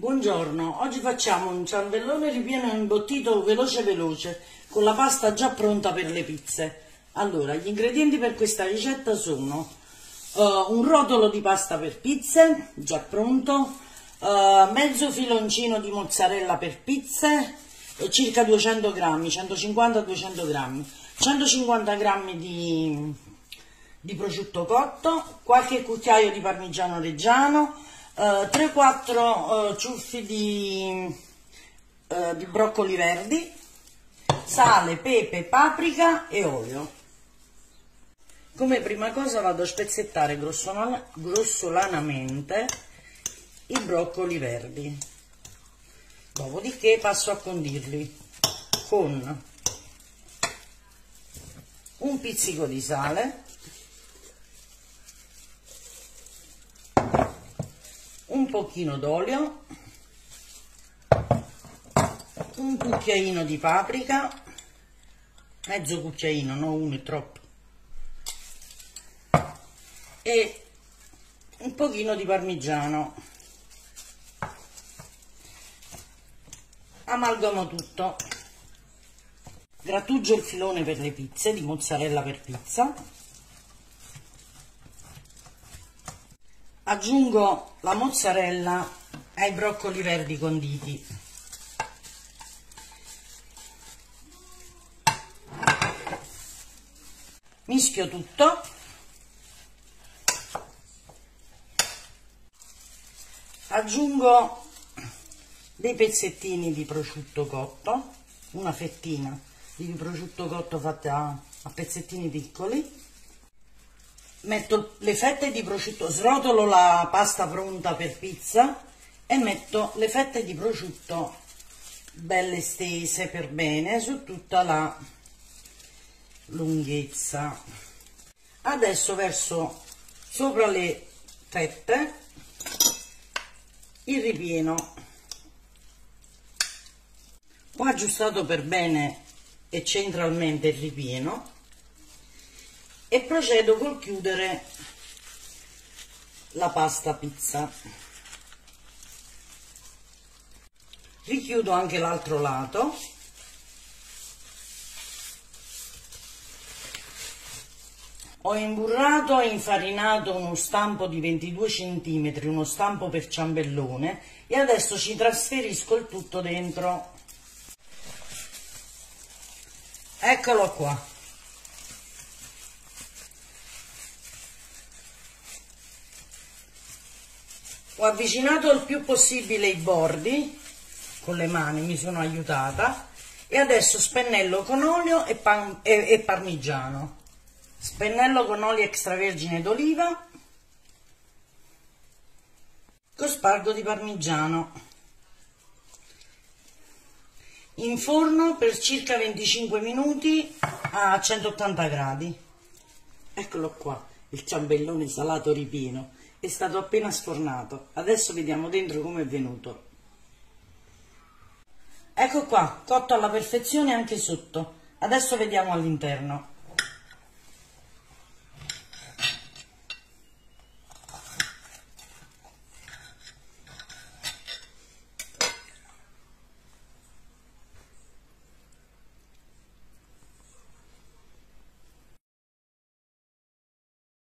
Buongiorno, oggi facciamo un ciambellone ripieno imbottito veloce veloce con la pasta già pronta per le pizze. Allora, gli ingredienti per questa ricetta sono uh, un rotolo di pasta per pizze, già pronto, uh, mezzo filoncino di mozzarella per pizze, circa 200 grammi, 150-200 grammi, 150 grammi di, di prosciutto cotto, qualche cucchiaio di parmigiano reggiano, 3-4 uh, ciuffi di, uh, di broccoli verdi, sale, pepe, paprika e olio. Come prima cosa vado a spezzettare grossolanamente i broccoli verdi. Dopodiché passo a condirli con un pizzico di sale, un pochino d'olio, un cucchiaino di paprika, mezzo cucchiaino, non uno è troppo, e un pochino di parmigiano. Amalgamo tutto. Grattugio il filone per le pizze di mozzarella per pizza aggiungo la mozzarella ai broccoli verdi conditi. Mischio tutto. Aggiungo dei pezzettini di prosciutto cotto una fettina di prosciutto cotto fatta a pezzettini piccoli metto le fette di prosciutto, srotolo la pasta pronta per pizza e metto le fette di prosciutto belle stese per bene su tutta la lunghezza. Adesso verso sopra le fette il ripieno. Ho aggiustato per bene e centralmente il ripieno e procedo col chiudere la pasta pizza. Richiudo anche l'altro lato. Ho imburrato e infarinato uno stampo di 22 cm uno stampo per ciambellone e adesso ci trasferisco il tutto dentro. Eccolo qua ho avvicinato il più possibile i bordi con le mani mi sono aiutata e adesso spennello con olio e, pan, e, e parmigiano. Spennello con olio extravergine d'oliva con spargo di parmigiano. In forno per circa 25 minuti a 180 gradi. Eccolo qua il ciambellone salato ripieno è stato appena sfornato. Adesso vediamo dentro come è venuto. Ecco qua cotto alla perfezione anche sotto. Adesso vediamo all'interno